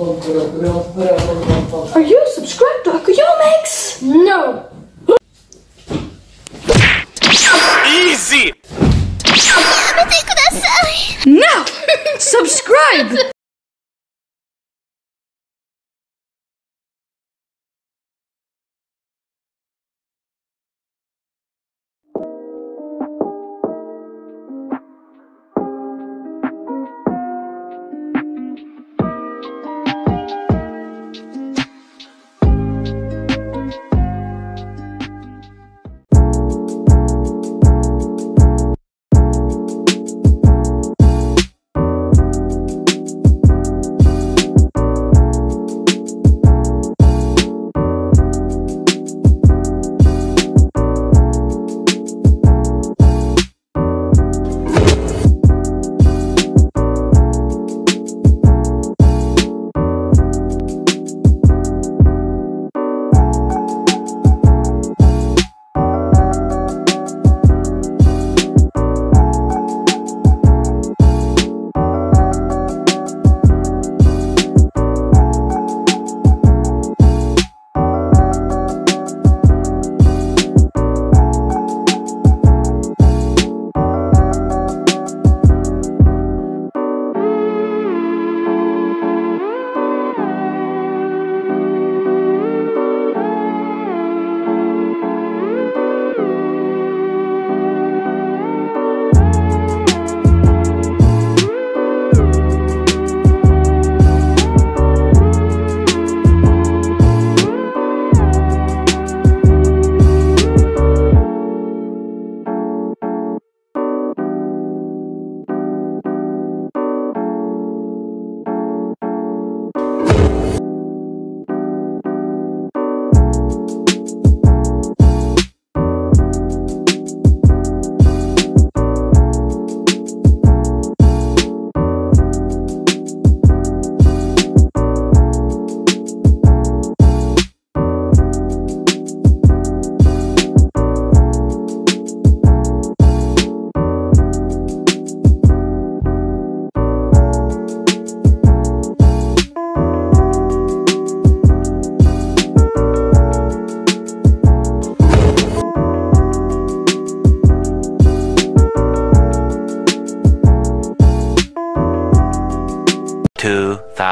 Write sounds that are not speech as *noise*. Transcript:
Are you subscribed to Akuyomex? No. Easy! *laughs* Now, subscribe.